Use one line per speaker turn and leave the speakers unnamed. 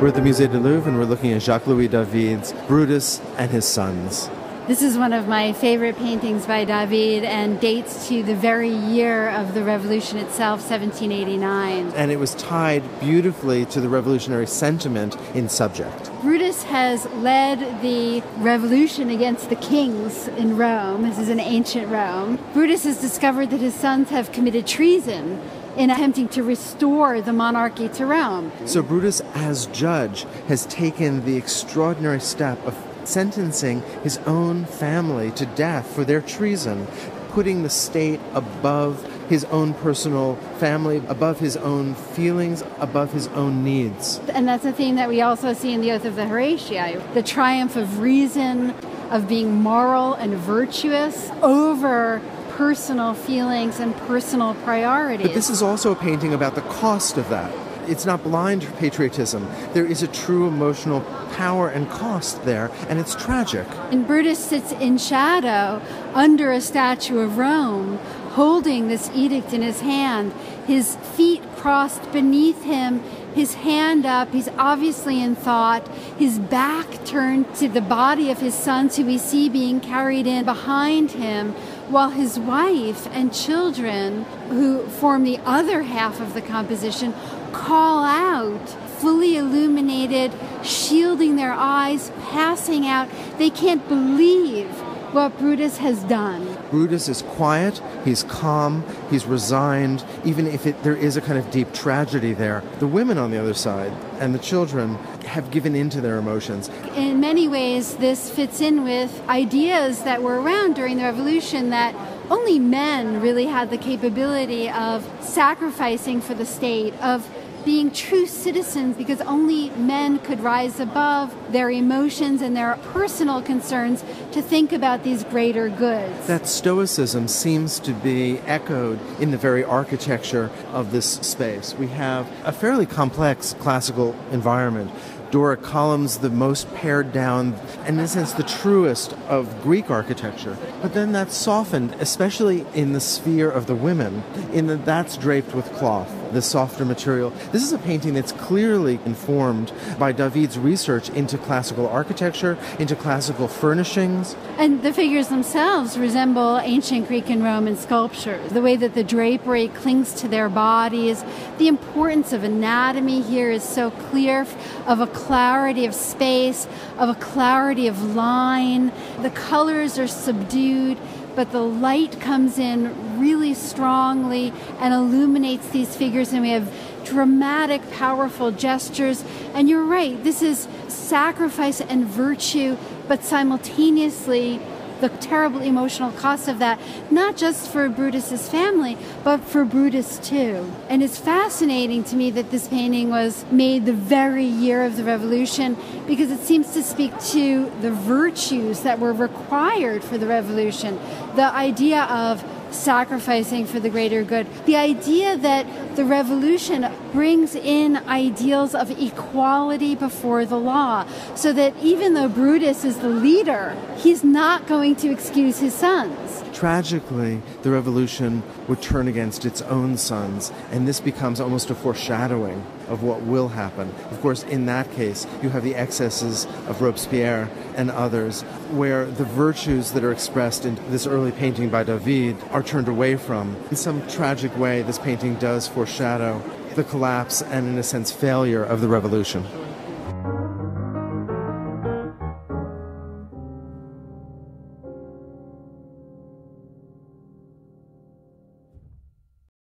We're at the Musée du Louvre and we're looking at Jacques Louis David's Brutus and his sons.
This is one of my favorite paintings by David and dates to the very year of the revolution itself, 1789.
And it was tied beautifully to the revolutionary sentiment in subject.
Brutus has led the revolution against the kings in Rome. This is an ancient Rome. Brutus has discovered that his sons have committed treason in attempting to restore the monarchy to Rome.
So Brutus, as judge, has taken the extraordinary step of sentencing his own family to death for their treason, putting the state above his own personal family, above his own feelings, above his own needs.
And that's a theme that we also see in the Oath of the Horatii the triumph of reason, of being moral and virtuous over personal feelings and personal priorities.
But this is also a painting about the cost of that. It's not blind patriotism. There is a true emotional power and cost there, and it's tragic.
And Brutus sits in shadow under a statue of Rome, holding this edict in his hand, his feet crossed beneath him, his hand up. He's obviously in thought, his back turned to the body of his sons, who we see being carried in behind him while his wife and children, who form the other half of the composition, call out, fully illuminated, shielding their eyes, passing out. They can't believe what Brutus has done.
Brutus is quiet, he's calm, he's resigned, even if it, there is a kind of deep tragedy there. The women on the other side and the children have given in to their emotions.
In many ways, this fits in with ideas that were around during the revolution that only men really had the capability of sacrificing for the state, of being true citizens because only men could rise above their emotions and their personal concerns to think about these greater goods.
That stoicism seems to be echoed in the very architecture of this space. We have a fairly complex classical environment Doric columns, the most pared down, and in a sense, the truest of Greek architecture. But then that's softened, especially in the sphere of the women, in that that's draped with cloth, the softer material. This is a painting that's clearly informed by David's research into classical architecture, into classical furnishings.
And the figures themselves resemble ancient Greek and Roman sculptures. The way that the drapery clings to their bodies, the importance of anatomy here is so clear of a clarity of space, of a clarity of line. The colors are subdued, but the light comes in really strongly and illuminates these figures, and we have dramatic, powerful gestures. And you're right, this is sacrifice and virtue, but simultaneously the terrible emotional cost of that, not just for Brutus's family, but for Brutus too. And it's fascinating to me that this painting was made the very year of the revolution because it seems to speak to the virtues that were required for the revolution. The idea of sacrificing for the greater good. The idea that the revolution brings in ideals of equality before the law, so that even though Brutus is the leader, he's not going to excuse his sons.
Tragically, the revolution would turn against its own sons, and this becomes almost a foreshadowing of what will happen. Of course, in that case, you have the excesses of Robespierre and others, where the virtues that are expressed in this early painting by David are turned away from. In some tragic way, this painting does foreshadow the collapse and, in a sense, failure of the revolution.